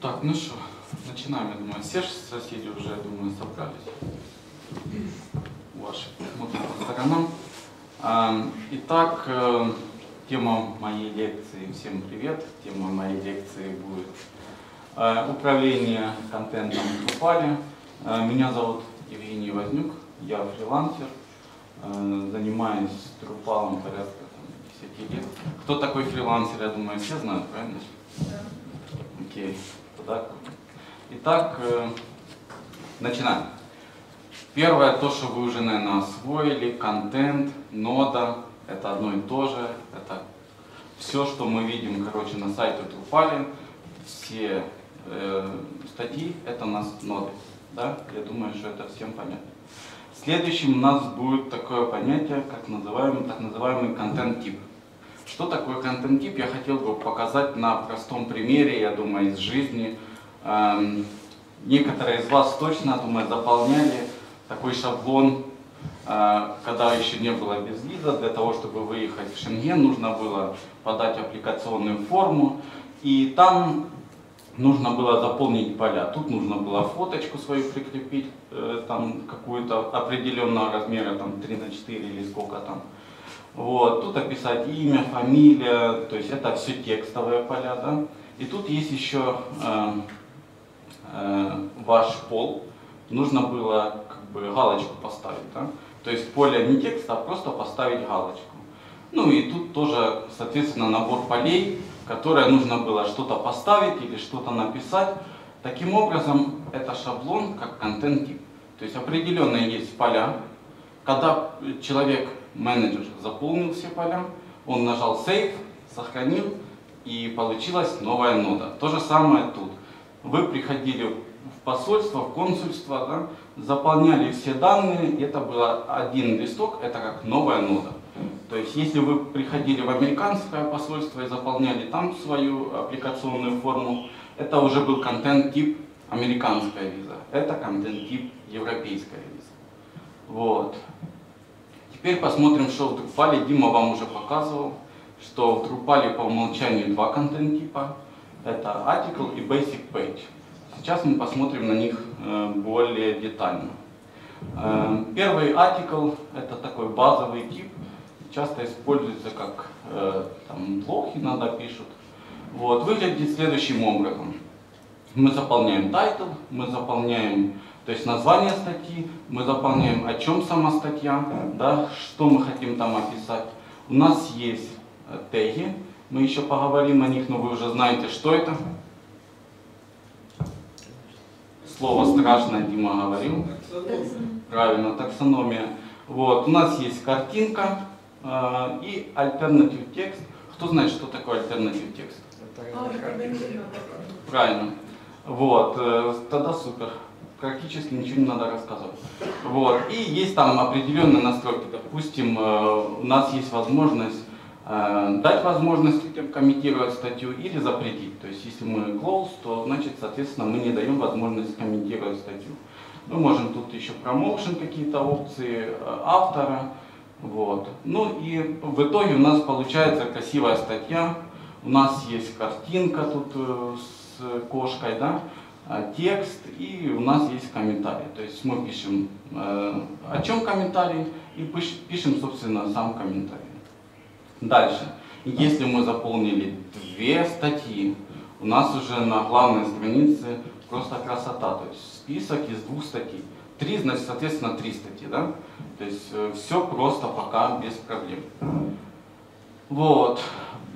Так, ну что, начинаем, я думаю. Все ж соседи уже, я думаю, собрались. Ваши смотрят по сторонам. А, Итак, э, тема моей лекции, всем привет, тема моей лекции будет э, управление контентом в Drupal. Э, Меня зовут Евгений Вознюк, я фрилансер, занимаюсь Drupal порядка там, 10 лет. Кто такой фрилансер, я думаю, все знают, правильно? Окей, круто. Итак, э, начинаем. Первое, то, что вы уже, наверное, освоили, контент, нода, это одно и то же. Это все, что мы видим, короче, на сайте Drupal, все э, статьи, это у нас ноды. Да? Я думаю, что это всем понятно. Следующим у нас будет такое понятие, как называемый, так называемый контент-тип. Что такое контент-тип, я хотел бы показать на простом примере, я думаю, из жизни. Эм, некоторые из вас точно, думаю, заполняли такой шаблон, э, когда еще не было безвиза, для того, чтобы выехать в Шенген, нужно было подать аппликационную форму, и там нужно было заполнить поля. Тут нужно было фоточку свою прикрепить, э, там какую-то определенного размера, там 3 на 4 или сколько там. Вот, тут описать имя, фамилия, то есть это все текстовые поля, да. И тут есть еще э, э, ваш пол. Нужно было как бы галочку поставить, да. То есть поле не текста, а просто поставить галочку. Ну и тут тоже, соответственно, набор полей, которые нужно было что-то поставить или что-то написать. Таким образом, это шаблон как контент-тип. То есть определенные есть поля. Когда человек, менеджер, заполнил все поля, он нажал Save, сохранил, и получилась новая нода. То же самое тут. Вы приходили в посольство, в консульство, да, заполняли все данные, это был один листок, это как новая нода. То есть, если вы приходили в американское посольство и заполняли там свою аппликационную форму, это уже был контент-тип американская виза. Это контент-тип европейская виза. Вот. Теперь посмотрим, что в Drupal. Дима вам уже показывал, что в Drupal по умолчанию два контент-типа. Это Article и Basic Page. Сейчас мы посмотрим на них э, более детально. Э, первый Article это такой базовый тип, часто используется как э, там, блоки иногда пишут. Вот, выглядит следующим образом. Мы заполняем title, мы заполняем то есть название статьи, мы заполняем, о чем сама статья, да, что мы хотим там описать. У нас есть теги, мы еще поговорим о них, но вы уже знаете, что это. Слово страшное Дима говорил. Правильно, таксономия. Вот, у нас есть картинка э, и альтернатив текст. Кто знает, что такое альтернатив текст? Правильно. Вот, э, тогда супер. Практически ничего не надо рассказывать. Вот. И есть там определенные настройки. Допустим, э, у нас есть возможность э, дать возможность людям комментировать статью или запретить. То есть, если мы close, то значит, соответственно, мы не даем возможность комментировать статью. Мы можем тут еще промоушен какие-то опции автора. Вот. Ну и в итоге у нас получается красивая статья. У нас есть картинка тут с кошкой, да, текст и у нас есть комментарий. То есть мы пишем э, о чем комментарий и пишем, собственно, сам комментарий. Дальше. Если мы заполнили две статьи, у нас уже на главной странице просто красота. То есть список из двух статей. Три, значит, соответственно, три статьи, да? То есть э, все просто пока без проблем. Вот.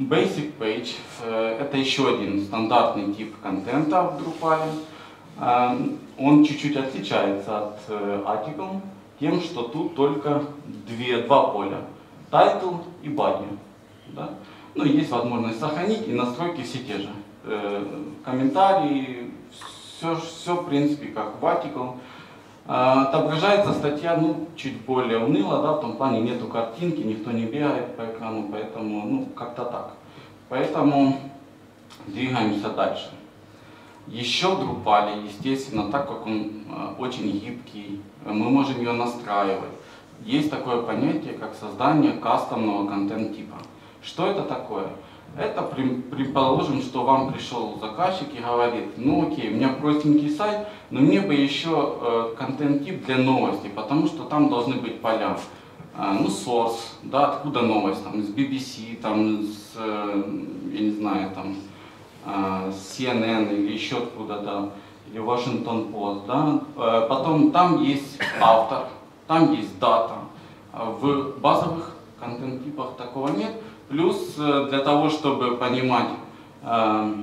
Basic Page э, – это еще один стандартный тип контента в Drupal. Э, он чуть-чуть отличается от э, Article тем, что тут только две, два поля – Title и Body. Да? Ну, есть возможность сохранить, и настройки все те же. Комментарии, все, все в принципе как в Article. Отображается статья ну, чуть более уныло, да, в том плане нету картинки, никто не бегает по экрану, поэтому ну, как-то так. Поэтому двигаемся дальше. Еще Drupal, естественно, так как он очень гибкий, мы можем ее настраивать. Есть такое понятие, как создание кастомного контент-типа. Что это такое? Это предположим, что вам пришел заказчик и говорит, ну окей, у меня простенький сайт, но мне бы еще э, контент-тип для новости, потому что там должны быть поля. Э, ну, source, да, откуда новость, там, из BBC, там, с, э, я не знаю, там, с CNN или еще откуда-то, или Washington Post, да. Э, потом там есть автор, там есть дата. В базовых контент-типах такого нет. Плюс э, для того, чтобы понимать э,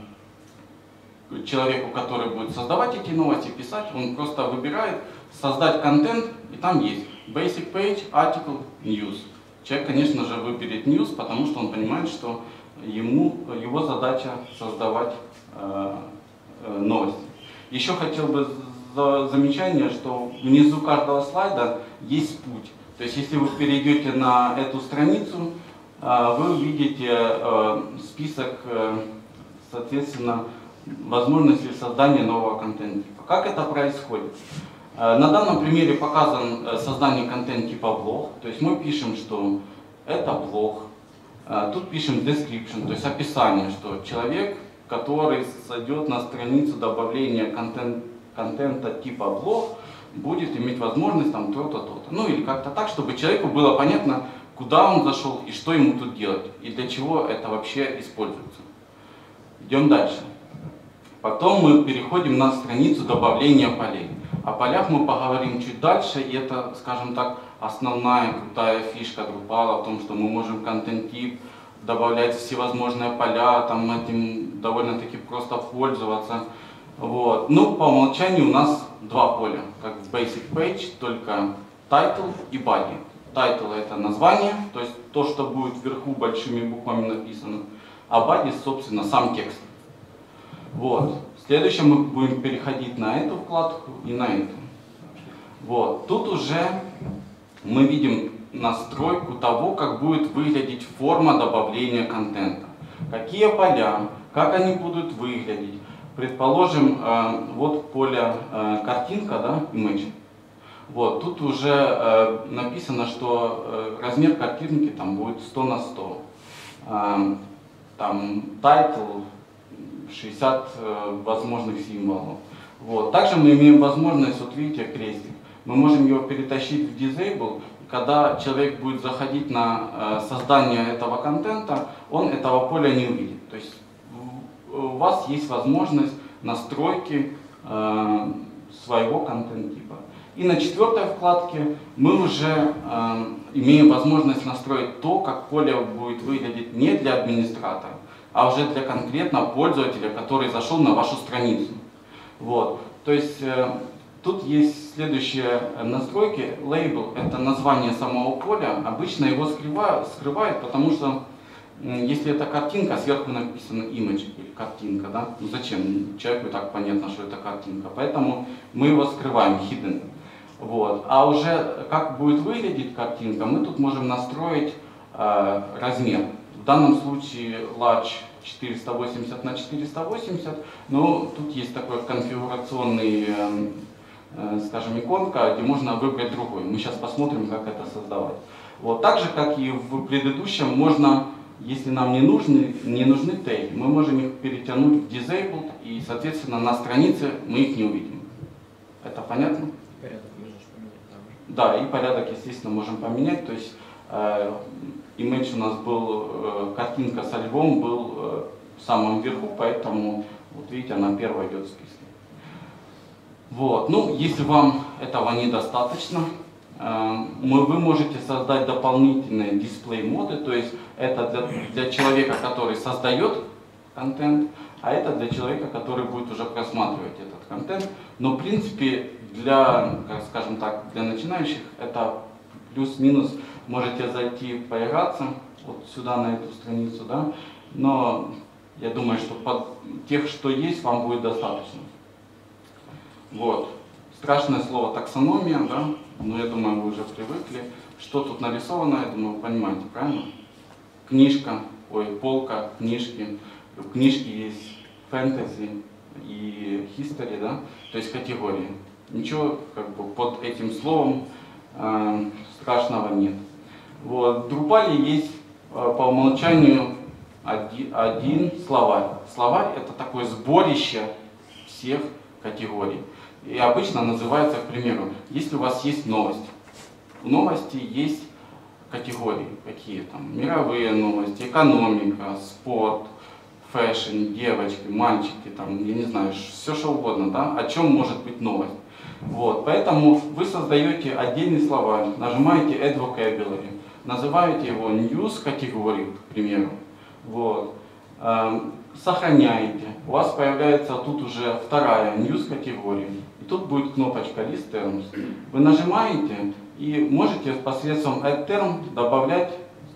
человеку, который будет создавать эти новости, писать, он просто выбирает создать контент, и там есть basic page, article, news. Человек, конечно же, выберет news, потому что он понимает, что ему, его задача создавать э, э, новости. Еще хотел бы за замечание, что внизу каждого слайда есть путь. То есть, если вы перейдете на эту страницу, а, вы увидите э, список, э, соответственно, возможностей создания нового контента. Как это происходит? Э, на данном примере показан создание контент типа блог. То есть мы пишем, что это блог. Тут пишем description, то есть описание, что человек, который зайдет на страницу добавления контент, контента типа блог, будет иметь возможность там то-то, то-то. Ну или как-то так, чтобы человеку было понятно, куда он зашел и что ему тут делать, и для чего это вообще используется. Идем дальше. Потом мы переходим на страницу добавления полей. О полях мы поговорим чуть дальше, и это, скажем так, основная крутая фишка Drupal, о том, что мы можем контент-тип добавлять всевозможные поля, там этим довольно-таки просто пользоваться. Вот. Ну, по умолчанию у нас два поля, как в Basic Page, только title и body. Title это название, то есть то, что будет вверху большими буквами написано, а body, собственно, сам текст. Вот. Следующем мы будем переходить на эту вкладку и на эту. Вот. Тут уже мы видим настройку того, как будет выглядеть форма добавления контента. Какие поля, как они будут выглядеть. Предположим, э, вот поле э, картинка, да, image. Вот, тут уже э, написано, что э, размер картинки там будет 100 на 100. Э, там title 60 э, возможных символов. Вот. Также мы имеем возможность, вот видите, крестик, мы можем его перетащить в disable, когда человек будет заходить на э, создание этого контента, он этого поля не увидит. То есть у вас есть возможность настройки э, своего контент-типа. И на четвертой вкладке мы уже имеем возможность настроить то, как поле будет выглядеть не для администратора, а уже для конкретно пользователя, который зашел на вашу страницу. Вот. То есть э, тут есть следующие настройки. Лейбл – это название самого поля. Обычно его скрывают, скрывают, потому что если это картинка, сверху написано image или картинка, да? Ну зачем? Человеку так понятно, что это картинка. Поэтому мы его скрываем, hidden. Вот. А уже как будет выглядеть картинка, мы тут можем настроить э, размер. В данном случае large 480 на 480, но тут есть такой конфигурационный, э, э, скажем, иконка, где можно выбрать другой. Мы сейчас посмотрим, как это создавать. Вот. Так же, как и в предыдущем, можно, если нам не нужны, не нужны теги, мы можем их перетянуть в disabled, и, соответственно, на странице мы их не увидим. Это понятно? Да, и порядок, естественно, можем поменять. То есть э, имидж у нас был, э, картинка с альбом был э, в самом верху, поэтому, вот видите, она первая идет в списке. Вот, ну, если вам этого недостаточно, э, вы можете создать дополнительные дисплей-моды, то есть это для, для человека, который создает контент, а это для человека, который будет уже просматривать этот контент. Но, в принципе, для, скажем так, для начинающих это плюс-минус можете зайти поиграться вот сюда на эту страницу, да, но я думаю, что под тех, что есть, вам будет достаточно. Вот. Страшное слово таксономия, да, но я думаю, вы уже привыкли. Что тут нарисовано, я думаю, вы понимаете, правильно? Книжка, ой, полка, книжки. В книжке есть фэнтези и history, да, то есть категории. Ничего как бы под этим словом э, страшного нет. Вот. В Drupal есть э, по умолчанию один, один словарь. Словарь это такое сборище всех категорий. И обычно называется, к примеру, если у вас есть новость. В новости есть категории, какие там, мировые новости, экономика, спорт, fashion, девочки, мальчики, там, я не знаю, все что угодно, да, о чем может быть новость. Вот, поэтому вы создаете отдельный словарь, нажимаете Add Vocabulary, называете его News категории, к примеру, вот, эм, сохраняете, у вас появляется тут уже вторая News категория, и тут будет кнопочка List Terms. Вы нажимаете и можете посредством Add Term добавлять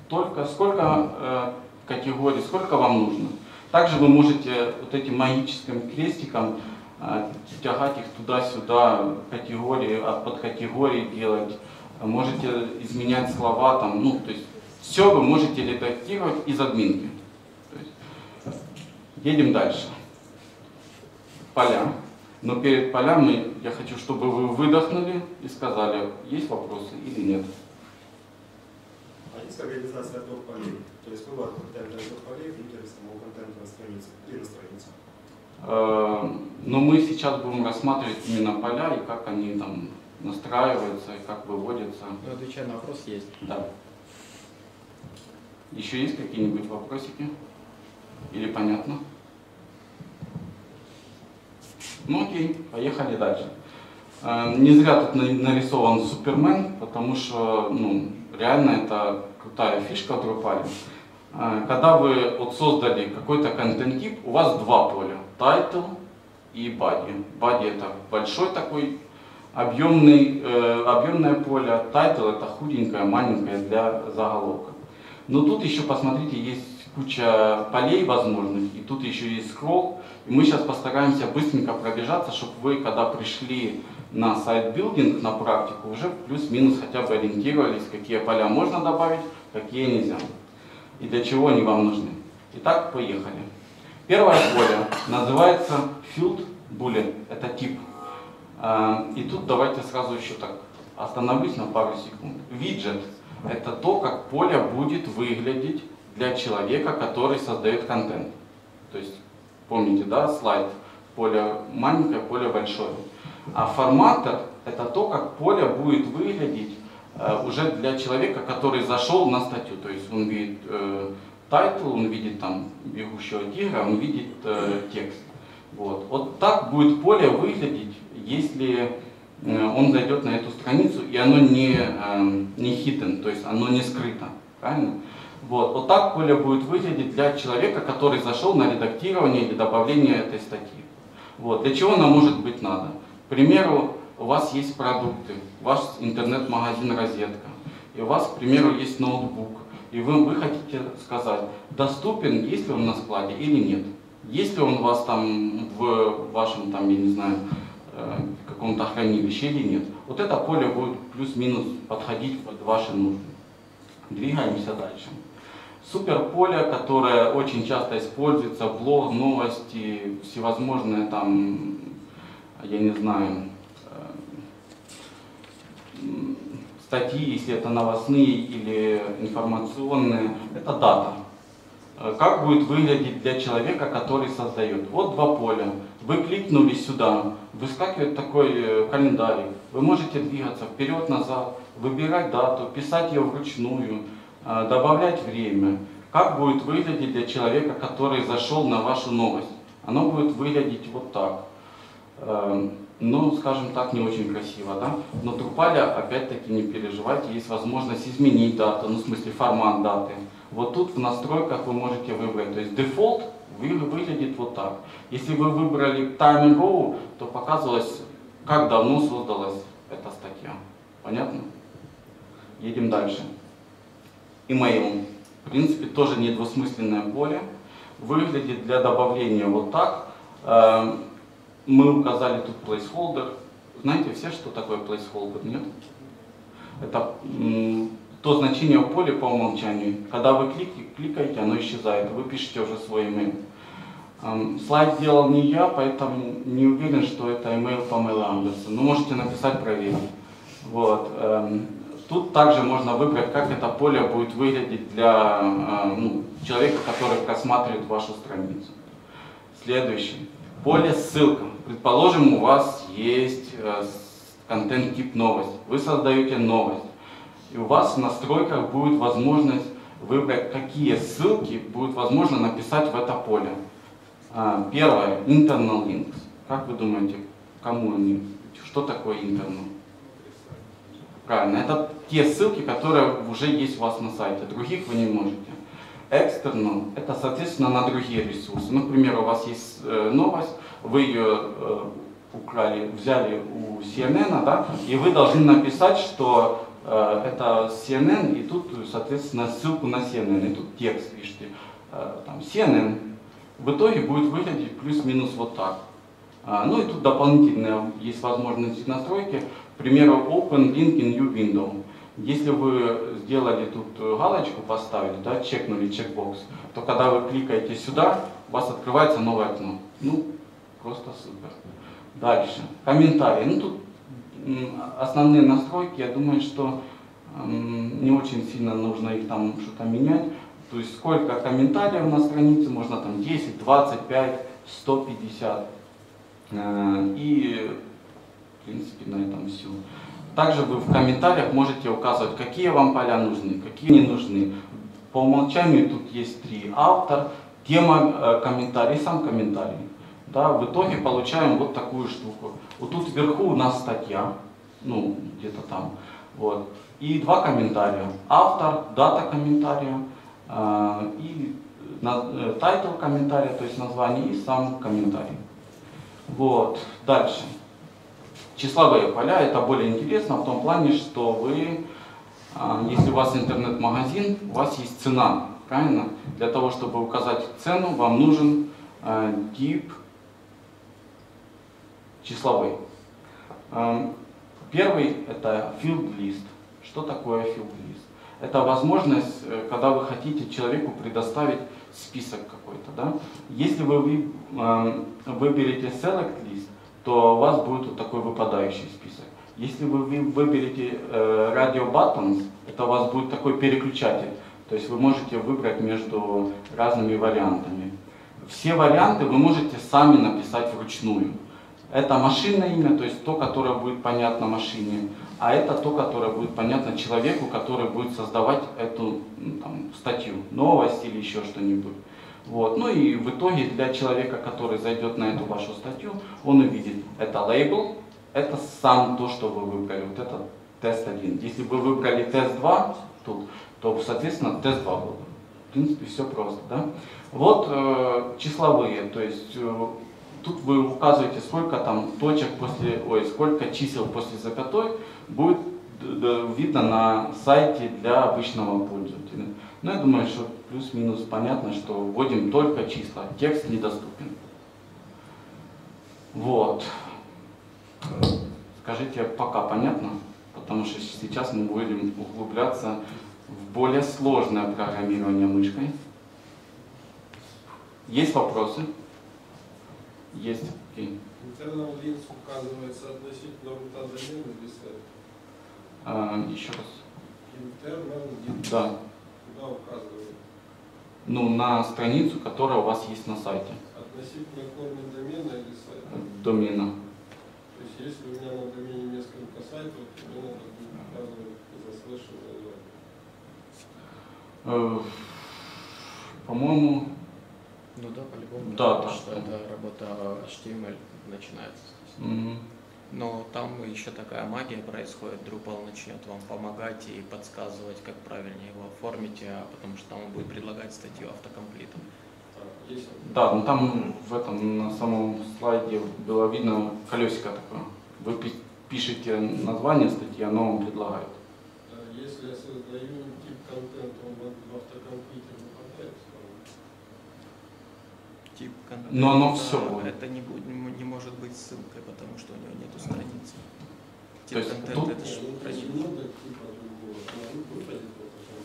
только сколько э, категорий, сколько вам нужно. Также вы можете вот этим магическим крестиком э, тягать их туда-сюда, категории, от подкатегории делать. Можете изменять слова там, ну, то есть все вы можете редактировать из админки. Есть, едем дальше. Поля. Но перед полями я хочу, чтобы вы выдохнули и сказали, есть вопросы или нет. А есть организация топ-полей? То есть вывод контента топ-полей в лидере самого контента на странице или на странице? Э, но мы сейчас будем рассматривать именно поля и как они там настраиваются и как выводятся. Ну, отвечая на вопрос, есть. Да. Еще есть какие-нибудь вопросики? Или понятно? Ну окей, поехали дальше. Э, не зря тут нарисован Супермен, потому что ну, реально это крутая фишка Drupal. Э, когда вы вот создали какой-то контент-тип, у вас два поля. Title и body. Body это большой такой объемный, э, объемное поле, title это худенькое, маленькое для заголовка. Но тут еще, посмотрите, есть куча полей возможных, и тут еще есть скролл. И мы сейчас постараемся быстренько пробежаться, чтобы вы, когда пришли на сайт билдинг, на практику, уже плюс-минус хотя бы ориентировались, какие поля можно добавить, какие нельзя. И для чего они вам нужны. Итак, поехали. Первое поле называется field bullet, это тип. А, и тут давайте сразу еще так остановлюсь на пару секунд. Виджет – это то, как поле будет выглядеть для человека, который создает контент. То есть, помните, да, слайд, поле маленькое, поле большое. А formatter – это то, как поле будет выглядеть э, уже для человека, который зашел на статью. То есть он видит э, title, он видит там бегущего тигра, он видит э, текст. Вот. вот так будет поле выглядеть, если э, он зайдет на эту страницу, и оно не, э, не hidden, то есть оно не скрыто. Правильно? Вот, вот так поле будет выглядеть для человека, который зашел на редактирование или добавление этой статьи. Вот, для чего нам может быть надо? К примеру, у вас есть продукты, ваш интернет-магазин «Розетка», и у вас, к примеру, есть ноутбук, и вы, вы хотите сказать, доступен, есть ли он на складе или нет. Есть ли он у вас там в вашем, там, я не знаю, э, каком-то хранилище или нет. Вот это поле будет плюс-минус подходить под ваши нужды. Двигаемся дальше. Суперполе, которое очень часто используется, блог, новости, всевозможные там, я не знаю, э, статьи, если это новостные или информационные, это дата. Э, как будет выглядеть для человека, который создает? Вот два поля. Вы кликнули сюда, выскакивает такой э, календарь. Вы можете двигаться вперед-назад, выбирать дату, писать ее вручную, а, добавлять время. Как будет выглядеть для человека, который зашел на вашу новость? Оно будет выглядеть вот так. Эм, ну, скажем так, не очень красиво, да? Но Drupal, опять-таки, не переживайте, есть возможность изменить дату, ну, в смысле, формат даты. Вот тут в настройках вы можете выбрать, то есть дефолт выглядит вот так. Если вы выбрали Time Row, то показывалось, как давно создалась эта статья. Понятно? Едем дальше email. В принципе, тоже недвусмысленное поле. Выглядит для добавления вот так. Эм, мы указали тут placeholder. Знаете все, что такое placeholder? Нет? Это то значение в поле по умолчанию. Когда вы кликаете, оно исчезает. Вы пишете уже свой email. Слайд делал не я, поэтому не уверен, что это email по Mail Anderson. Но можете написать проверить. Вот. Эм, тут также можно выбрать, как это поле будет выглядеть для э, ну, человека, который просматривает вашу страницу. Следующий. Поле ссылка. Предположим, у вас есть э, контент-тип новость. Вы создаете новость. И у вас в настройках будет возможность выбрать, какие ссылки будет возможно написать в это поле. А, Первое. Internal links. Как вы думаете, кому они? Что такое internal? Правильно, это те ссылки, которые уже есть у вас на сайте, других вы не можете. External – это, соответственно, на другие ресурсы. Например, у вас есть э, новость, вы ее э, украли, взяли у CNN, да, и вы должны написать, что это CNN, и тут, соответственно, ссылку на CNN, и тут текст пишите, э, там, CNN. В итоге будет выглядеть плюс-минус вот так. А, ну и тут дополнительные есть возможности настройки. К примеру, Open Link in New Window. Если вы сделали тут э, галочку, поставили, да, чекнули чекбокс, то когда вы кликаете сюда, у вас открывается новое окно. Ну, просто супер. Дальше. Комментарии. Ну, тут основные настройки, я думаю, что не очень сильно нужно их там что-то менять. То есть сколько комментариев на странице, можно там 10, 25, 150. И, в принципе, на этом все. Также вы в комментариях можете указывать, какие вам поля нужны, какие не нужны. По умолчанию тут есть три. Автор, тема э, комментарий, сам комментарий. Да, в итоге получаем вот такую штуку. Вот тут вверху у нас статья, ну, где-то там. Вот. И два комментария. Автор, дата комментария э, и э, title комментария, то есть название и сам комментарий. Вот. Дальше. Числовые поля это более интересно в том плане, что вы, а, если у вас интернет-магазин, у вас есть цена, правильно? Для того, чтобы указать цену, вам нужен а, тип числовой. Первый это field list. Что такое field list? Это возможность, э, когда вы хотите человеку предоставить список какой-то. Да? Если вы выберете select list, то у вас будет вот такой выпадающий список. Если вы выберете э, Radio Buttons, это у вас будет такой переключатель. То есть вы можете выбрать между разными вариантами. Все варианты вы можете сами написать вручную. Это машинное имя, то есть то, которое будет понятно машине, а это то, которое будет понятно человеку, который будет создавать эту ну, там, статью, новость или еще что-нибудь. Вот. Ну и в итоге для человека, который зайдет на эту вашу статью, он увидит, это лейбл, это сам то, что вы выбрали, вот это тест 1. Если вы выбрали тест 2 тут, то, соответственно, тест 2 был. В принципе, все просто. Да? Вот э, числовые, то есть э, тут вы указываете, сколько там точек после, ой, сколько чисел после запятой будет видно на сайте для обычного пользователя. Но я думаю, что плюс-минус понятно, что вводим только числа, текст недоступен. Вот. Скажите, пока понятно? Потому что сейчас мы будем углубляться в более сложное программирование мышкой. Есть вопросы? Есть. Okay. Internal links указывается относительно рута домена или сайта? А, еще раз. Internal links. Да. Куда указывает? Ну, на страницу, которая у вас есть на сайте. Относительно корня домена или сайта? Домена. То есть если у меня на домене несколько сайтов, то мне надо будет указывать за слэшем название. Э, по-моему, Ну да, по-любому. Да, потому да, что да. это работа HTML начинается. здесь. м, Но там еще такая магия происходит. Drupal начнет вам помогать и подсказывать, как правильнее его оформить, а потому что там он будет предлагать статью автокомплитом. Да, ну там в этом на самом слайде было видно колесико такое. Вы пи- пишете название статьи, оно вам предлагает. А Если я создаю тип контента, он в в Тип Но оно контента, будет. Это не, будет, не может быть ссылкой, потому что у него нету страницы. Тип То есть контента тут- это же ну, страница. типа.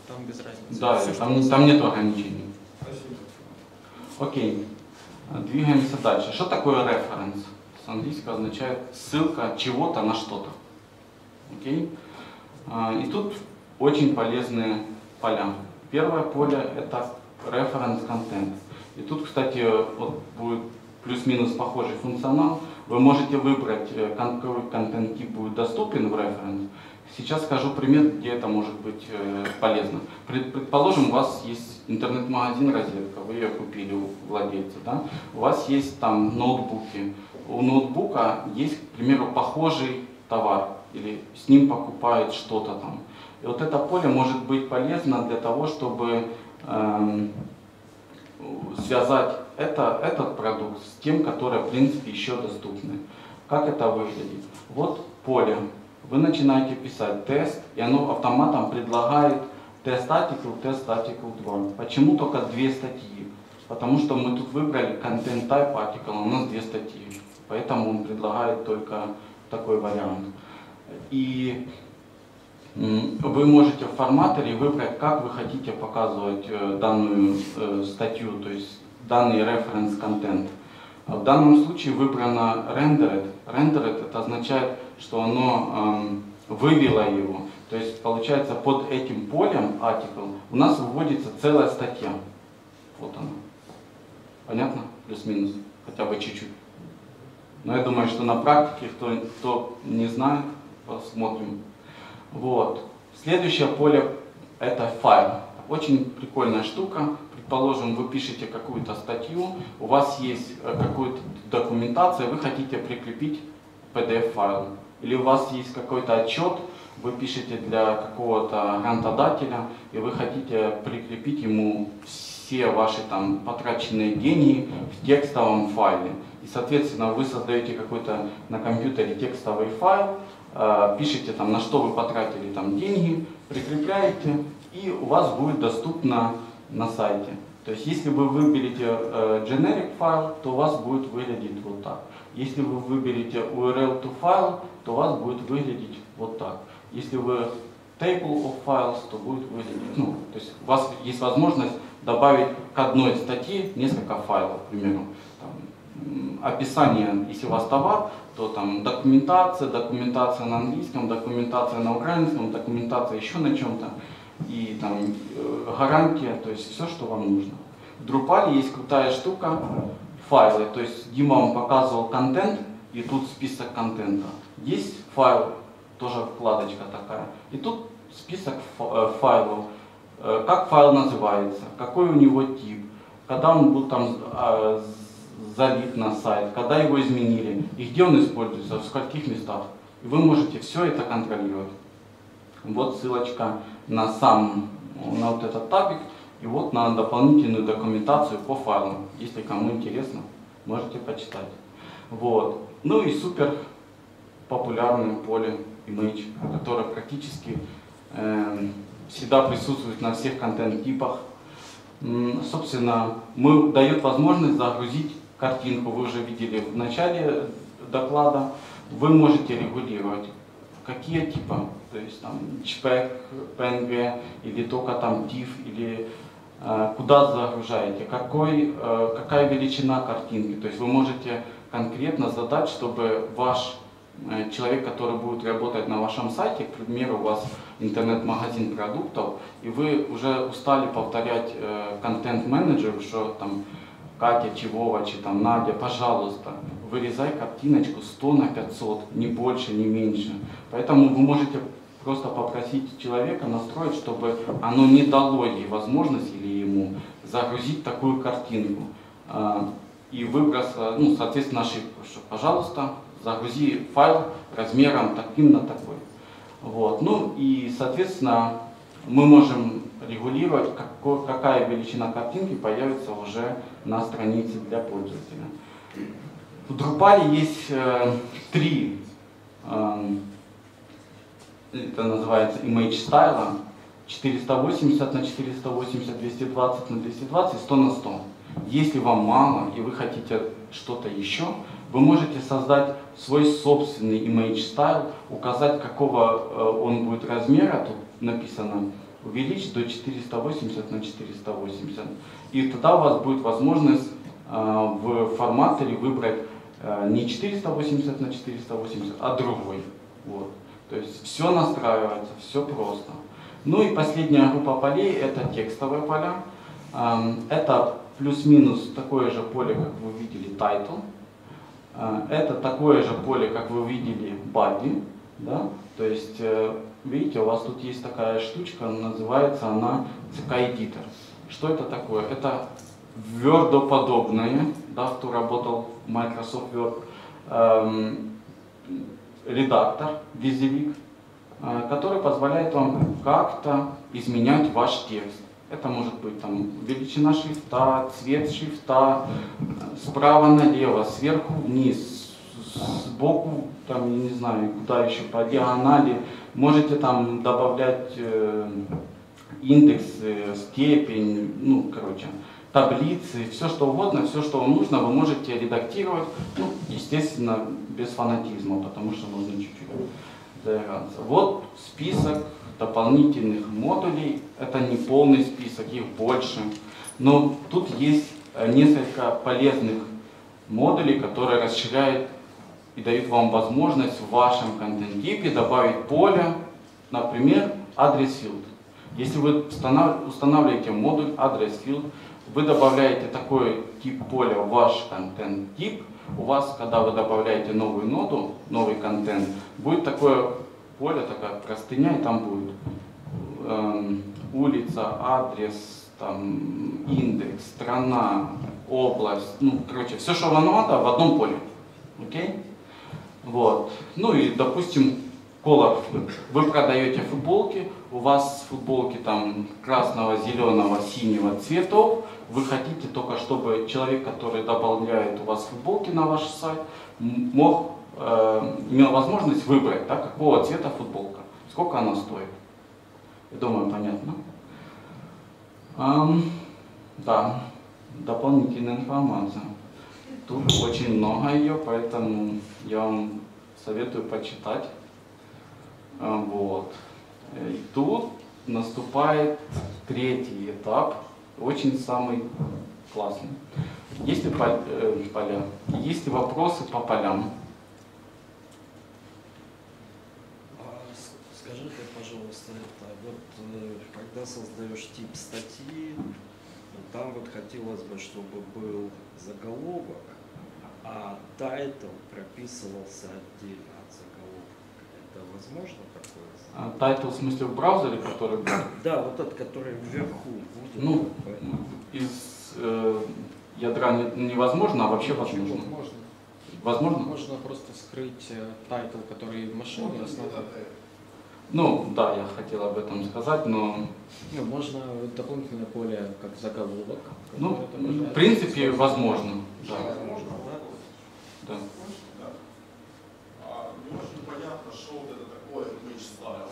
Там без разницы. Да, что там, там нет ограничений. Спасибо. Окей, двигаемся дальше. Что такое референс? С английского означает ссылка от чего-то на что-то. Окей? А, И тут очень полезные поля. Первое поле это reference content. И тут, кстати, вот будет плюс-минус похожий функционал. Вы можете выбрать, э, какой контент-тип будет доступен в reference. Сейчас скажу пример, где это может быть э, полезно. Пред- Предположим, у вас есть интернет-магазин «Розетка», вы ее купили у владельца, да? у вас есть там ноутбуки. У ноутбука есть, к примеру, похожий товар, или с ним покупают что-то там. И вот это поле может быть полезно для того, чтобы эм, связать это, этот продукт с тем, которые, в принципе, еще доступны. Как это выглядит? Вот поле. Вы начинаете писать тест, и оно автоматом предлагает тест артикл, тест артикл 2. Почему только две статьи? Потому что мы тут выбрали content type article, а у нас две статьи. Поэтому он предлагает только такой вариант. И вы можете в форматоре выбрать, как вы хотите показывать э, данную э, статью, то есть данный reference контент. А В данном случае выбрано rendered. Rendered это означает, что оно эм, вывело его. То есть получается под этим полем article у нас выводится целая статья. Вот она. Понятно? Плюс-минус. Хотя бы чуть-чуть. Но я думаю, что на практике, кто, кто не знает, посмотрим. Вот. Следующее поле это файл. Очень прикольная штука. Предположим, вы пишете какую-то статью, у вас есть э, какая-то документация, вы хотите прикрепить PDF-файл. Или у вас есть какой-то отчет, вы пишете для какого-то грантодателя, и вы хотите прикрепить ему все ваши там потраченные деньги в текстовом файле. И, соответственно, вы создаете какой-то на компьютере текстовый файл, э, пишете там, на что вы потратили там деньги, прикрепляете, и у вас будет доступно на сайте. То есть, если вы выберете э, generic файл, то у вас будет выглядеть вот так. Если вы выберете URL to file, то у вас будет выглядеть вот так. Если вы table of files, то будет выглядеть, ну, то есть у вас есть возможность добавить к одной статье несколько файлов, к примеру. Описание, если у вас товар, то там документация, документация на английском, документация на украинском, документация еще на чем-то, и там э, гарантия, то есть все, что вам нужно. В Drupal есть крутая штука, файлы, то есть Дима вам показывал контент, и тут список контента. Есть файл, тоже вкладочка такая, и тут список э, файлов, Э, как файл называется, какой у него тип, когда он был там з- залит на сайт, когда его изменили, и где он используется, в скольких местах. И вы можете все это контролировать. Вот ссылочка на сам, на вот этот табик, и вот на дополнительную документацию по файлам. Если кому интересно, можете почитать. Вот. Ну и супер популярное поле image, которое практически эм, всегда присутствует на всех контент-типах. Собственно, мы, дает возможность загрузить картинку. Вы уже видели в начале доклада. Вы можете регулировать, какие типы, то есть там JPEG, PNG, или только там TIFF, или э, куда загружаете, какой, э, какая величина картинки. То есть вы можете конкретно задать, чтобы ваш э, человек, который будет работать на вашем сайте, к примеру, у вас интернет-магазин продуктов, и вы уже устали повторять э, контент-менеджеру, что там Катя Чевова, чи там Надя, пожалуйста, вырезай картиночку 100 на 500, не больше, не меньше. Поэтому вы можете просто попросить человека настроить, чтобы оно не дало ей возможность или ему загрузить такую картинку. А, И выброс, э, ну, соответственно, ошибку, что, пожалуйста, загрузи файл размером таким на такой. Вот. Ну и, соответственно, мы можем регулировать, како- какая величина картинки появится уже на странице для пользователя. В Drupal есть э, три, эм, это называется image style, 480 на 480, 220 на 220, 100 на 100. Если вам мало и вы хотите что-то еще, вы можете создать свой собственный image style, указать какого э, он будет размера, тут написано увеличить до 480 на 480. И тогда у вас будет возможность э, в форматоре выбрать э, не 480 на 480, а другой. Вот. То есть все настраивается, все просто. Ну и последняя группа полей это текстовые поля. Эм, Это плюс-минус такое же поле, как вы видели, title. Это такое же поле, как вы видели, body. Да? То есть, э, видите, у вас тут есть такая штучка, называется она CK Editor. Что это такое? Это Word-подобное, да, кто работал в Microsoft Word, эм, редактор, визовик, э, который позволяет вам как-то изменять ваш текст. Это может быть там величина шрифта, цвет шрифта, э, справа налево, сверху вниз, сбоку, там, я не знаю, куда еще, по диагонали. Можете там добавлять э, индекс, э, степень, ну, короче, таблицы, все что угодно, все, что вам нужно, вы можете редактировать, ну, естественно, без фанатизма, потому что нужно чуть-чуть заиграться. Вот список дополнительных модулей, это не полный список, их больше, но тут есть э, несколько полезных модулей, которые расширяют и дают вам возможность в вашем контент-типе добавить поле, например, адрес field. Если вы устанавливаете модуль адрес field, вы добавляете такой тип поля в ваш контент-тип, у вас, когда вы добавляете новую ноду, новый контент, будет такое поле, такая простыня, и там будет эм, улица, адрес, там, индекс, страна, область, ну, короче, все, что вам надо в одном поле. Окей? Вот. Ну и, допустим, колор. Вы продаете футболки, у вас футболки там красного, зеленого, синего цветов. Вы хотите только, чтобы человек, который добавляет у вас футболки на ваш сайт, мог, э, имел возможность выбрать, да, какого цвета футболка, сколько она стоит. Я думаю, понятно. Ам, да, дополнительная информация. Тут очень много ее, поэтому я вам советую почитать. А, Вот. Э, И тут наступает третий этап, очень самый классный. Есть ли э, поля? Есть ли вопросы по полям? А с- Скажи ты, пожалуйста, вот э, когда создаешь тип статьи, там вот хотелось бы, чтобы был заголовок, а title прописывался отдельно от заголовка. Это возможно такое? А, Title в смысле в браузере, который был? Да, вот тот, который вверху будет. Ну, из э, ядра не- невозможно, а вообще возможно. Можно. Возможно? Можно просто скрыть э, title, который в машине основной. Ну, да, я хотел об этом сказать, но Ну, можно дополнительное поле как заголовок. ну, в принципе, возможно. Да, Возможно, да? да. А не очень понятно, что вот это такое image style.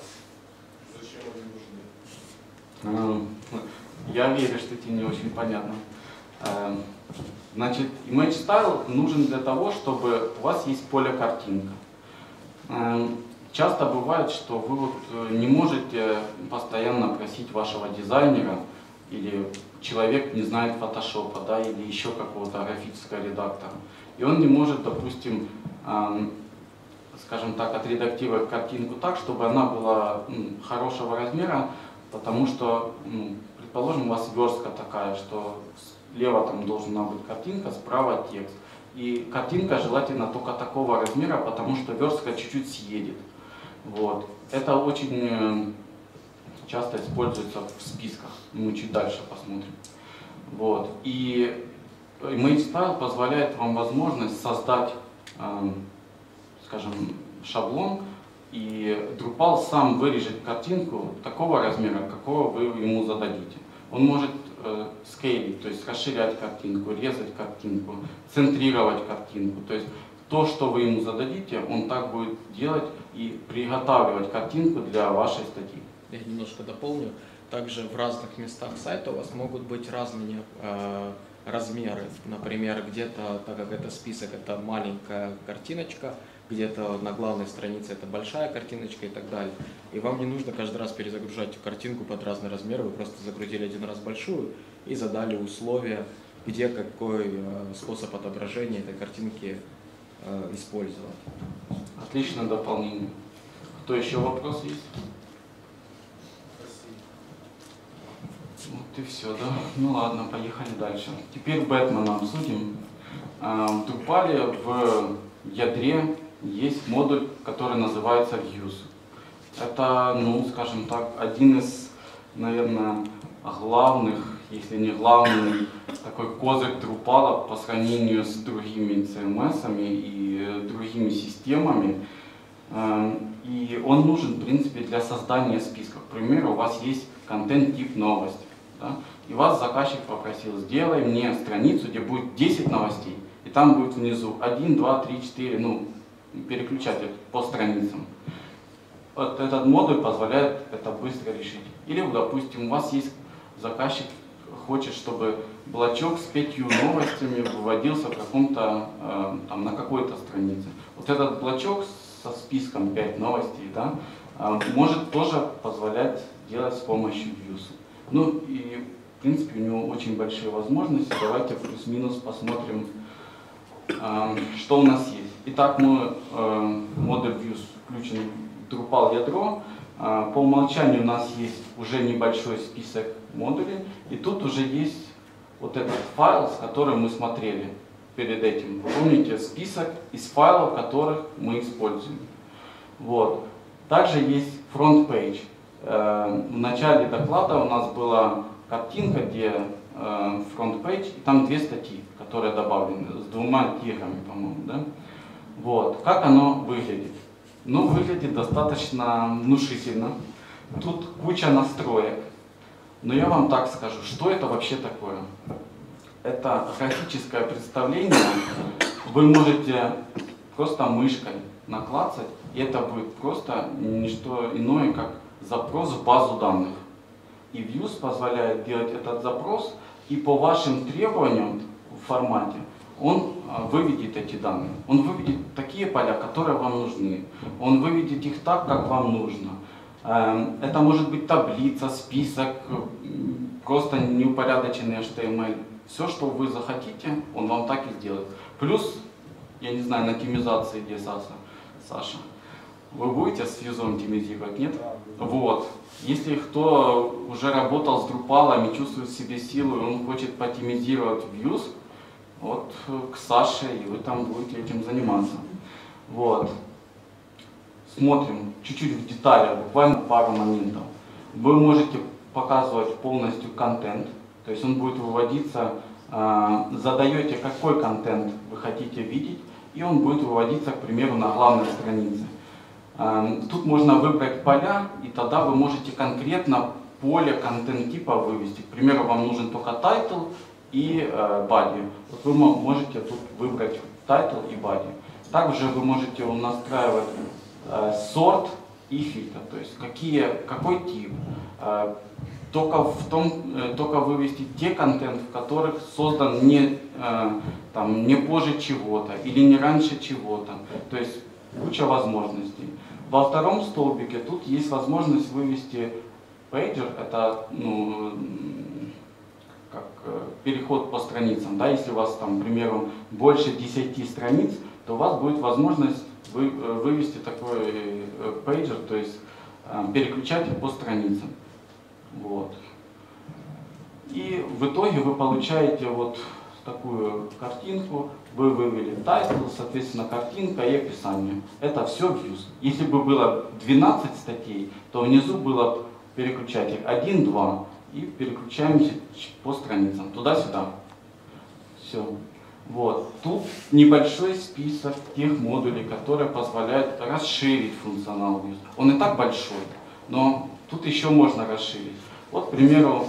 Зачем они нужны? А, Я верю, что тебе не очень понятно. Э, Значит, image style нужен для того, чтобы у вас есть поле картинка. Часто бывает, что вы вот э, не можете постоянно просить вашего дизайнера или человек не знает фотошопа, да, или еще какого-то графического редактора. И он не может, допустим, эм, скажем так, отредактировать картинку так, чтобы она была м, хорошего размера, потому что, ну, предположим, у вас верстка такая, что слева там должна быть картинка, справа текст. И картинка желательно только такого размера, потому что верстка чуть-чуть съедет. Вот. Это очень э, часто используется в списках. Мы чуть дальше посмотрим. Вот. И Image Style позволяет вам возможность создать, эм, скажем, шаблон, и Drupal сам вырежет картинку такого размера, какого вы ему зададите. Он может э, скейлить, то есть расширять картинку, резать картинку, центрировать картинку. То есть то, что вы ему зададите, он так будет делать и приготавливать картинку для вашей статьи. Я немножко дополню. Также в разных местах сайта у вас могут быть разные э, размеры. Например, где-то, так как это список, это маленькая картиночка, где-то на главной странице это большая картиночка и так далее. И вам не нужно каждый раз перезагружать картинку под разный размер, вы просто загрузили один раз большую и задали условия, где какой э, способ отображения этой картинки э, использовать. Отличное дополнение. Кто еще вопрос есть? Вот и все, да? Ну ладно, поехали дальше. Теперь Бэтмена обсудим. А, В Drupal в ядре есть модуль, который называется Views. Это, ну, скажем так, один из, наверное, главных, если не главный, такой козырь Drupal по сравнению с другими CMS и другими системами. Эм, И он нужен, в принципе, для создания списков. К примеру, у вас есть контент-тип новости. да, И вас заказчик попросил, сделай мне страницу, где будет 10 новостей. И там будет внизу 1, 2, 3, 4, ну, переключатель по страницам. Вот этот модуль позволяет это быстро решить. Или, допустим, у вас есть заказчик, хочет, чтобы блочок с пятью новостями выводился в каком-то, э, там, на какой-то странице. Вот этот блочок со списком 5 новостей, да, э, может тоже позволять делать с помощью Views. Ну и, в принципе, у него очень большие возможности. Давайте плюс-минус посмотрим, э, что у нас есть. Итак, мы, э, модуль Views включен в Drupal ядро. Э, По умолчанию у нас есть уже небольшой список модулей. И тут уже есть вот этот файл, с которым мы смотрели перед этим. Помните, список из файлов, которых мы используем. Вот. Также есть front page. Э, В начале доклада у нас была картинка, где э, front page, и там две статьи, которые добавлены, с двумя тегами, по-моему, да? Вот. Как оно выглядит? Ну, выглядит достаточно внушительно. Тут куча настроек. Но я вам так скажу, что это вообще такое? Это графическое представление. Вы можете просто мышкой наклацать, и это будет просто не что иное, как запрос в базу данных. И Views позволяет делать этот запрос, и по вашим требованиям в формате он выведет эти данные. Он выведет такие поля, которые вам нужны. Он выведет их так, как вам нужно. Эм, Это может быть таблица, список, просто неупорядоченный HTML. Все, что вы захотите, он вам так и сделает. Плюс, я не знаю, на тимизации где Саша? Саша, вы будете с фьюзом тимизировать, нет? Вот. Если кто уже работал с Drupal и чувствует в себе силу, и он хочет потимизировать Views, вот э, к Саше, и вы там будете этим заниматься. Вот. Смотрим чуть-чуть в деталях, буквально пару моментов. Вы можете показывать полностью контент, то есть он будет выводиться, э, задаете какой контент вы хотите видеть, и он будет выводиться, к примеру, на главной странице. Э, Тут можно выбрать поля, и тогда вы можете конкретно поле контент-типа вывести. К примеру, вам нужен только title и body. Вот вы мо- можете тут выбрать title и body. Также вы можете настраивать сорт и фильтр, то есть какие, какой тип. Только в том, только вывести те контент, в которых создан не, там, не позже чего-то или не раньше чего-то. То есть куча возможностей. Во втором столбике тут есть возможность вывести пейджер, это ну, переход по страницам. Да? Если у вас там, к примеру, больше 10 страниц, то у вас будет возможность вы- э, вывести такой э, пейджер, то есть э, переключатель по страницам. Вот. И в итоге вы получаете вот такую картинку, вы вывели title, соответственно, картинка и описание. Это все views. Если бы было 12 статей, то внизу было переключатель 1, 2 и переключаемся по страницам, туда-сюда. Все. Вот. Тут небольшой список тех модулей, которые позволяют расширить функционал Views. Он и так большой, но тут еще можно расширить. Вот, к примеру,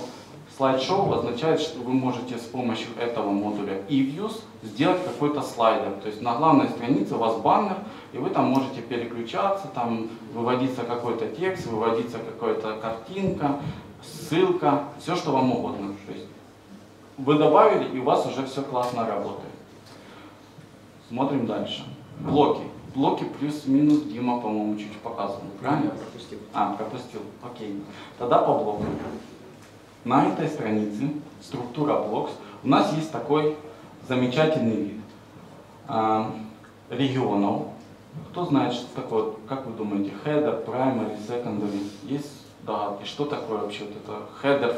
слайд-шоу означает, что вы можете с помощью этого модуля и Views сделать какой-то слайдер. То есть на главной странице у вас баннер, и вы там можете переключаться, там выводиться какой-то текст, выводиться какая-то картинка, ссылка, все, что вам угодно. То есть вы добавили, и у вас уже все классно работает. Смотрим дальше. Блоки. Блоки плюс-минус Дима, по-моему, чуть показывал. Правильно? пропустил. А, пропустил. Окей. Тогда по блокам. На этой странице структура блокс у нас есть такой замечательный вид. А, регионов. Кто знает, что такое, как вы думаете, header, primary, secondary? Есть догадки, что такое вообще вот это? Хедер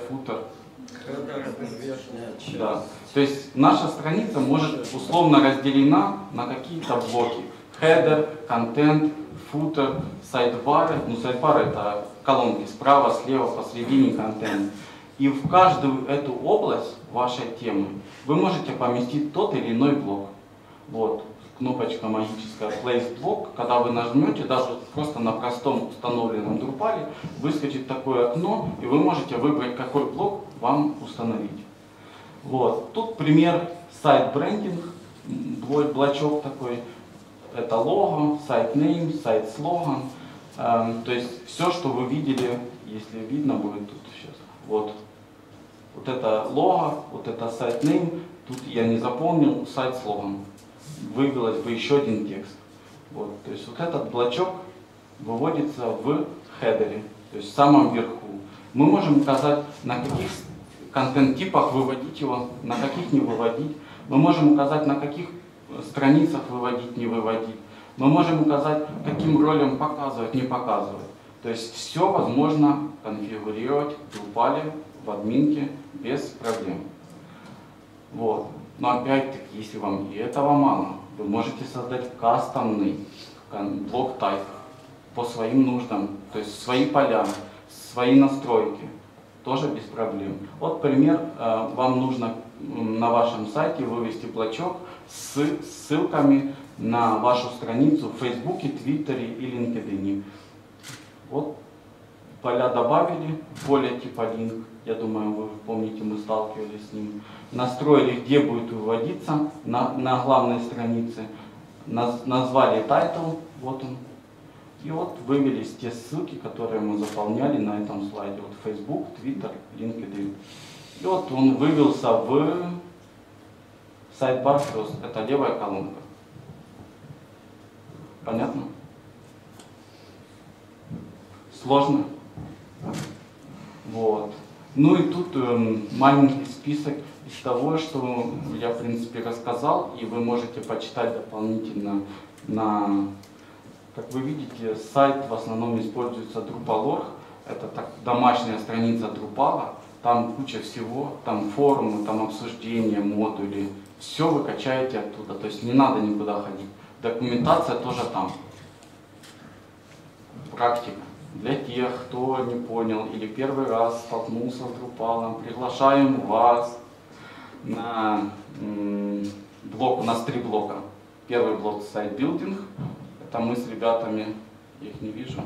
часть. Да. То есть наша страница может условно разделена на какие-то блоки. Header, контент, footer, сайдбары. Ну, сайдбары это колонки справа, слева, посередине контент. И в каждую эту область вашей темы вы можете поместить тот или иной блок. Вот, кнопочка магическая Place блок, когда вы нажмете, даже просто на простом установленном Drupal, выскочит такое окно, и вы можете выбрать, какой блок вам установить. Вот, тут пример сайт брендинг, бло- блочок такой, это лого, сайт name, сайт слоган, Эм, то есть все, что вы видели, если видно будет тут сейчас, вот, вот это лого, вот это сайт name, тут я не заполнил сайт слоган, вывелось бы еще один текст. Вот, то есть вот этот блочок выводится в хедере, то есть в самом верху. Мы можем указать, на каких контент-типах выводить его, на каких не выводить. Мы можем указать, на каких э, страницах выводить, не выводить. Мы можем указать, каким ролям показывать, не показывать. То есть все возможно конфигурировать в Drupal, в админке без проблем. Вот. Но опять-таки, если вам и этого мало, вы можете создать кастомный блок type по своим нуждам, то есть свои поля, свои настройки, тоже без проблем. Вот пример, э, вам нужно на вашем сайте вывести блочок с ссылками на вашу страницу в Фейсбуке, Твиттере и LinkedIn. Вот поля добавили, поле типа link, я думаю, вы помните, мы сталкивались с ним. Настроили, где будет выводиться на, на главной странице. Наз- назвали title, вот он. И вот вывелись те ссылки, которые мы заполняли на этом слайде. Вот Facebook, Twitter, LinkedIn. И вот он вывелся в сайт-бар. Это левая колонка. Понятно? Сложно? Вот. Ну и тут эм, маленький список того, что я, в принципе, рассказал, и вы можете почитать дополнительно на... Как вы видите, сайт в основном используется Drupal.org. Это так, домашняя страница Drupal. Там куча всего, там форумы, там обсуждения, модули. Все вы качаете оттуда, то есть не надо никуда ходить. Документация тоже там. Практика. Для тех, кто не понял или первый раз столкнулся с Drupal, приглашаем вас на блок, у нас три блока. Первый блок site building, это мы с ребятами, я их не вижу,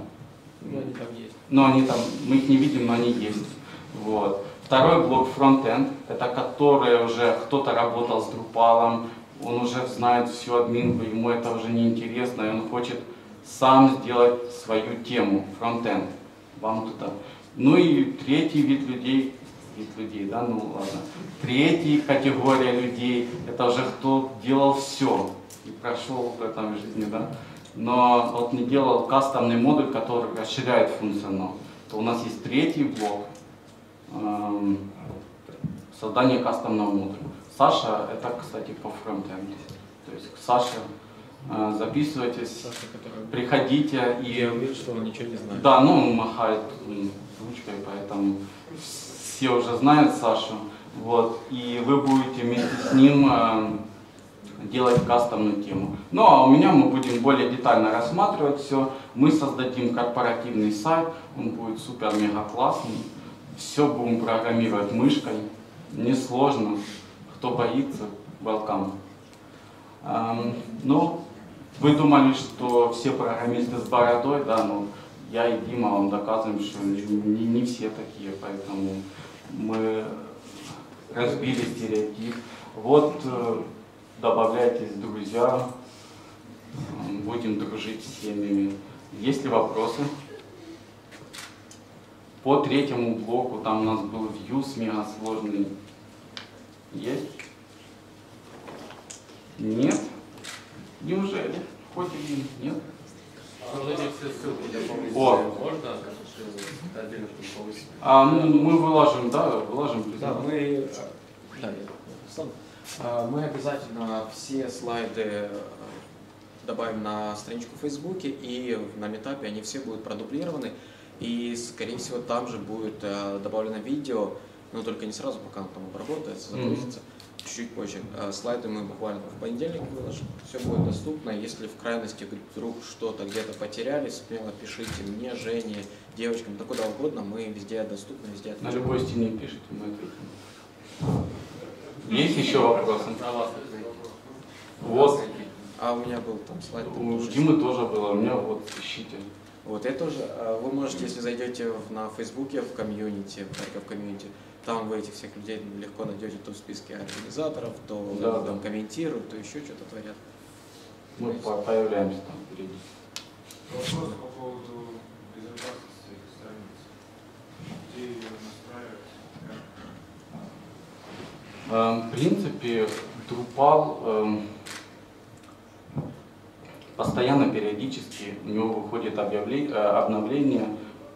Ну, они там есть. но они там, мы их не видим, но они есть. Вот. Второй блок frontend, это который уже кто-то работал с Drupal, он уже знает всю админку, ему это уже не интересно, и он хочет сам сделать свою тему, фронтенд, вам туда. Ну и третий вид людей, вид людей, да, ну ладно. Третья категория людей, это уже кто делал все и прошел в этом жизни, да. Но вот не делал кастомный модуль, который расширяет функционал. То у нас есть третий блок, эм, создание кастомного модуля. Саша, это, кстати, по фронтенду. То есть к Саше э, записывайтесь, Саша, который... приходите и Я уверен, что он ничего не знает. да, ну он махает ручкой, поэтому все уже знают Сашу. Вот, и вы будете вместе с ним э, делать кастомную тему. Ну а у меня мы будем более детально рассматривать все. Мы создадим корпоративный сайт, он будет супер-мега классный. Все будем программировать мышкой, несложно. Кто боится, welcome. Эм, ну, вы думали, что все программисты с бородой, да, но я и Дима вам доказываем, что не, не все такие, поэтому мы разбили стереотип. Вот э, добавляйтесь друзья, будем дружить с семьями. Есть ли вопросы? По третьему блоку, там у нас был views мега сложный. Есть? Нет? Неужели? Хоть один? Нет? О. Отдельно, повысить? А, ну, мы выложим, да, выложим Да, мы, да. А, мы обязательно все слайды э, добавим на страничку в Фейсбуке и на метапе они все будут продублированы. И, скорее всего, там же будет э, добавлено видео, но только не сразу, пока оно там обработается, загрузится. Чуть-чуть позже. А слайды мы буквально в понедельник выложим. Все будет доступно. Если в крайности вдруг что-то где-то потеряли, смело пишите мне, Жене, девочкам, да куда угодно. Мы везде доступны, везде На отвечаем. любой стене пишите, мы ответим. Есть еще вопросы? Вот. А у меня был там слайд. там У тоже Димы тоже было, у меня вот ищите. Вот, я тоже, а, вы можете, если зайдете в- на Фейсбуке в комьюнити, в Харьков комьюнити, там вы этих всех людей легко найдете то в списке организаторов, то Да, там да. комментируют, то еще что-то творят. Мы по- появляемся там впереди. Вопрос по поводу безопасности страницы. Где ее настраивать? Как? Эм, В принципе, Drupal эм, постоянно, периодически у него выходит э, обновление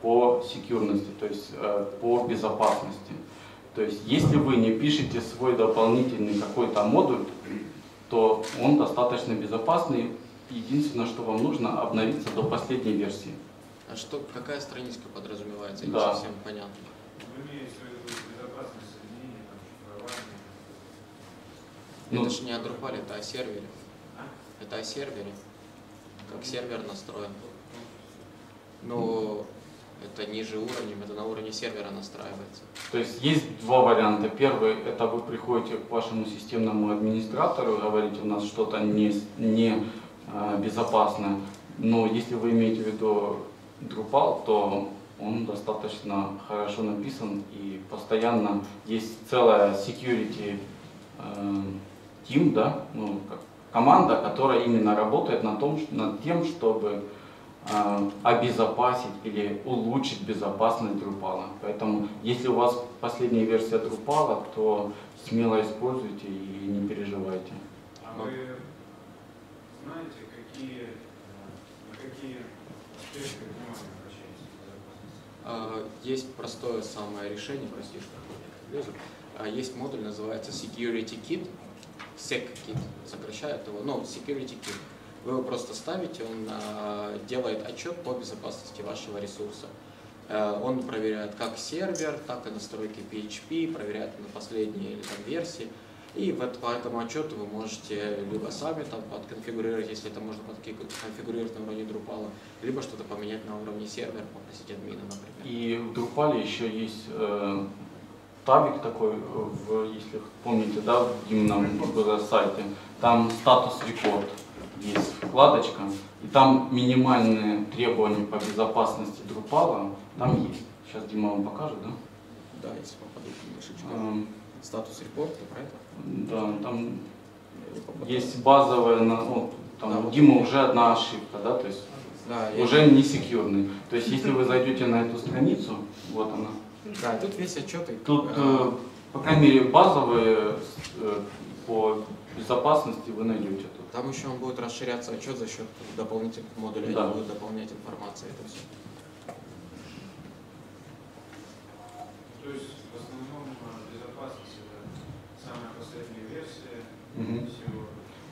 по секьюрности, то есть э, по безопасности. То есть если вы не пишете свой дополнительный какой-то модуль, то он достаточно безопасный. Единственное, что вам нужно, обновиться до последней версии. А что, какая страничка подразумевается? Не Да. совсем понятно. Ну. Ну, это же не о Drupal, это о сервере. Это о сервере. Как сервер настроен. Но это ниже уровнем, это на уровне сервера настраивается. То есть есть два варианта. Первый – это вы приходите к вашему системному администратору и говорите, у нас что-то не, не э, безопасное. Но если вы имеете в виду Drupal, то он достаточно хорошо написан и постоянно есть целая security э, team, да, ну, как команда, которая именно работает над, том, над тем, чтобы обезопасить или улучшить безопасность Drupal. Поэтому, если у вас последняя версия Drupal, то смело используйте и не переживайте. А вы знаете, какие, на какие аспекты внимания обращаете? А, Есть простое самое решение, прости, что я лезу. А, Есть модуль, называется Security Kit, SecKit, сокращают его, ну, Security Kit. Вы его просто ставите, он а, делает отчет по безопасности вашего ресурса. Э, Он проверяет как сервер, так и настройки PHP, проверяет на последние или там, версии. И в это- по этому отчету вы можете либо сами там подконфигурировать, если это можно подконфигурировать на уровне Drupal, либо что-то поменять на уровне сервера, попросить админа, например. И в Drupal еще есть э, табик такой, э, в, если помните, да, гимном было сайте, там статус рекорд есть вкладочка, и там минимальные требования по безопасности Drupal там есть. Сейчас Дима вам покажет, да? Да, если попаду немножечко. Эм, Статус репорта, это? Да, там Я есть базовая, ну, там Да, у вот. Димы уже одна ошибка, да, то есть Да, я- уже не секьюрный. То есть если вы зайдете на эту страницу, вот она, Да, тут весь отчет. и, Тут, э, э, по крайней мере, базовые э, по безопасности вы найдете. Там еще он будет расширяться отчет за счет дополнительных модулей, Да. они будут дополнять информацию, это все. То есть, в основном, э, безопасность это самая последняя версия Мгм. всего.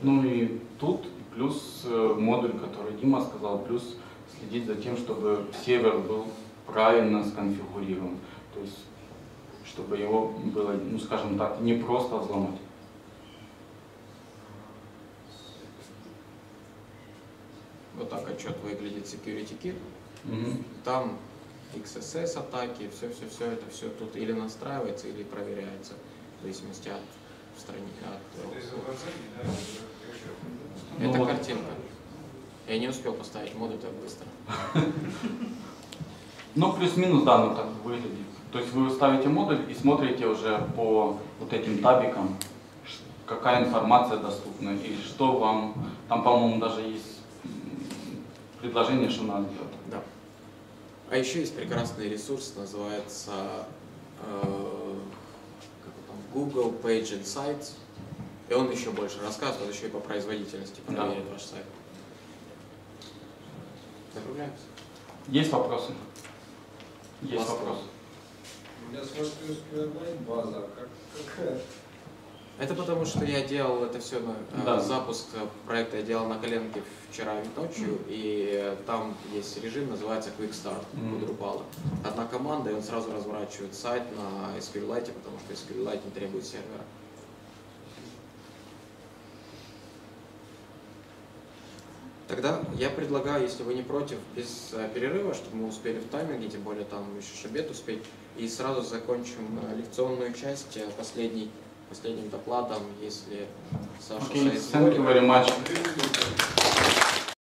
Ну и тут плюс э, модуль, который Дима сказал, плюс следить за тем, чтобы сервер был правильно сконфигурирован. То есть, чтобы его было, ну скажем так, не просто взломать. Вот так отчет выглядит Security Kit. Мгм. Там XSS атаки, все-все-все это все тут или настраивается, или проверяется, в зависимости от страни... от, Это. Ну картинка. Я не успел поставить модуль так быстро. Ну, плюс-минус, да, оно так выглядит. То есть вы ставите модуль и смотрите уже по вот этим табикам, какая информация доступна и что вам, там, по-моему, даже есть предложение, что надо делать. Да. А еще есть прекрасный ресурс, называется э, Google Page Insights. И он еще больше рассказывает, еще и по производительности Да. проверяет ваш сайт. Закругляемся. Есть вопросы? Есть вопросы. Я смотрю, SQL база, как, какая? Это потому, что я делал это все на э, Да. запуск э, проекта я делал на коленке вчера ночью, и э, там есть режим, называется Quick Start у Drupal. Одна команда, и он сразу разворачивает сайт на SQLite, потому что SQLite не требует сервера. Тогда я предлагаю, если вы не против, без перерыва, чтобы мы успели в тайминге, тем более там еще обед успеть, и сразу закончим лекционную часть последней, последним докладом, если Саша Okay, thank you very much.